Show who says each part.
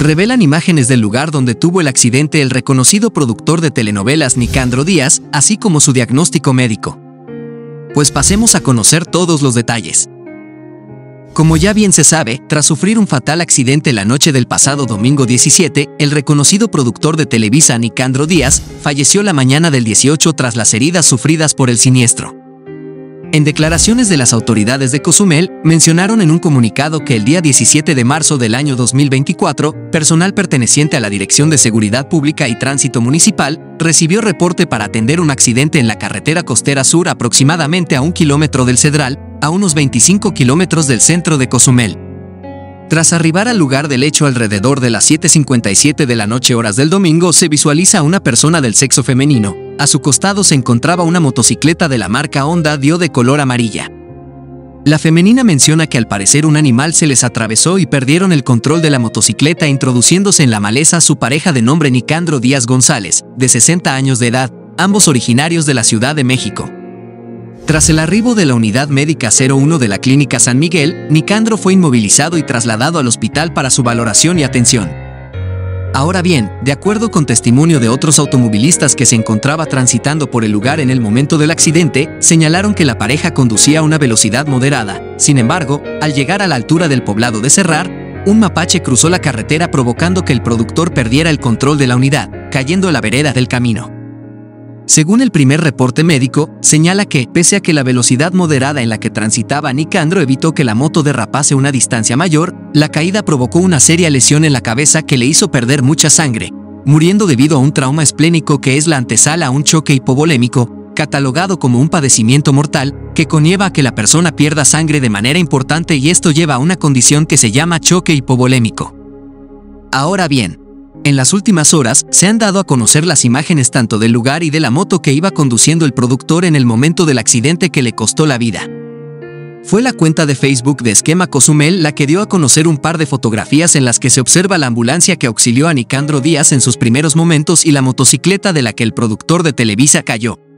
Speaker 1: revelan imágenes del lugar donde tuvo el accidente el reconocido productor de telenovelas Nicandro Díaz, así como su diagnóstico médico. Pues pasemos a conocer todos los detalles. Como ya bien se sabe, tras sufrir un fatal accidente la noche del pasado domingo 17, el reconocido productor de Televisa Nicandro Díaz falleció la mañana del 18 tras las heridas sufridas por el siniestro. En declaraciones de las autoridades de Cozumel, mencionaron en un comunicado que el día 17 de marzo del año 2024, personal perteneciente a la Dirección de Seguridad Pública y Tránsito Municipal recibió reporte para atender un accidente en la carretera costera sur aproximadamente a un kilómetro del Cedral, a unos 25 kilómetros del centro de Cozumel. Tras arribar al lugar del hecho alrededor de las 7.57 de la noche horas del domingo, se visualiza a una persona del sexo femenino. A su costado se encontraba una motocicleta de la marca Honda Dio de color amarilla. La femenina menciona que al parecer un animal se les atravesó y perdieron el control de la motocicleta introduciéndose en la maleza su pareja de nombre Nicandro Díaz González, de 60 años de edad, ambos originarios de la Ciudad de México. Tras el arribo de la unidad médica 01 de la Clínica San Miguel, Nicandro fue inmovilizado y trasladado al hospital para su valoración y atención. Ahora bien, de acuerdo con testimonio de otros automovilistas que se encontraba transitando por el lugar en el momento del accidente, señalaron que la pareja conducía a una velocidad moderada. Sin embargo, al llegar a la altura del poblado de Cerrar, un mapache cruzó la carretera provocando que el productor perdiera el control de la unidad, cayendo a la vereda del camino. Según el primer reporte médico, señala que, pese a que la velocidad moderada en la que transitaba Nicandro evitó que la moto derrapase una distancia mayor, la caída provocó una seria lesión en la cabeza que le hizo perder mucha sangre, muriendo debido a un trauma esplénico que es la antesala a un choque hipovolémico, catalogado como un padecimiento mortal, que conlleva a que la persona pierda sangre de manera importante y esto lleva a una condición que se llama choque hipovolémico. Ahora bien, en las últimas horas, se han dado a conocer las imágenes tanto del lugar y de la moto que iba conduciendo el productor en el momento del accidente que le costó la vida. Fue la cuenta de Facebook de Esquema Cozumel la que dio a conocer un par de fotografías en las que se observa la ambulancia que auxilió a Nicandro Díaz en sus primeros momentos y la motocicleta de la que el productor de Televisa cayó.